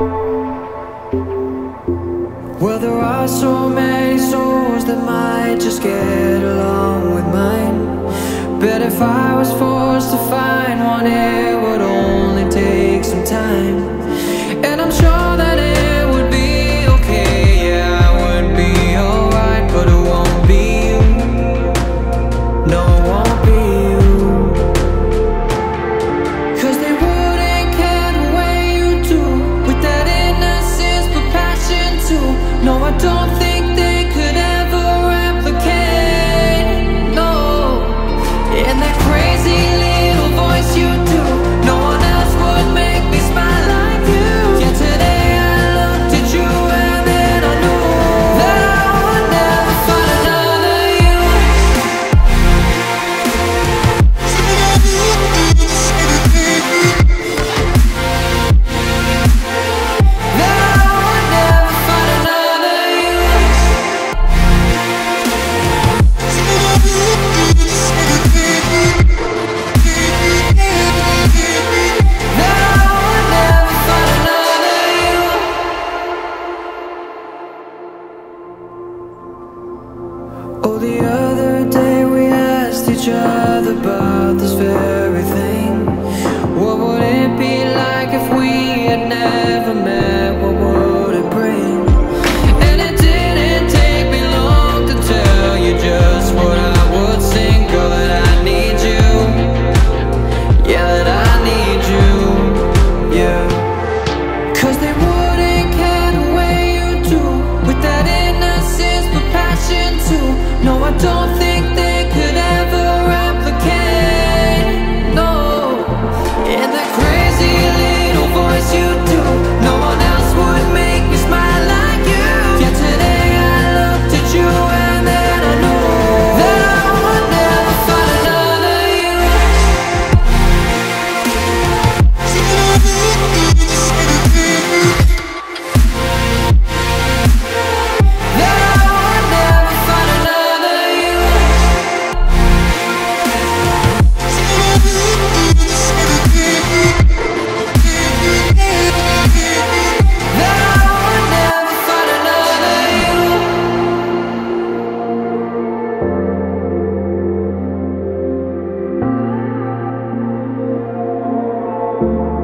Well, there are so many souls that might just get along with mine. but if I was forced to fight. I don't think Oh, the other day we asked each other about the don't think you.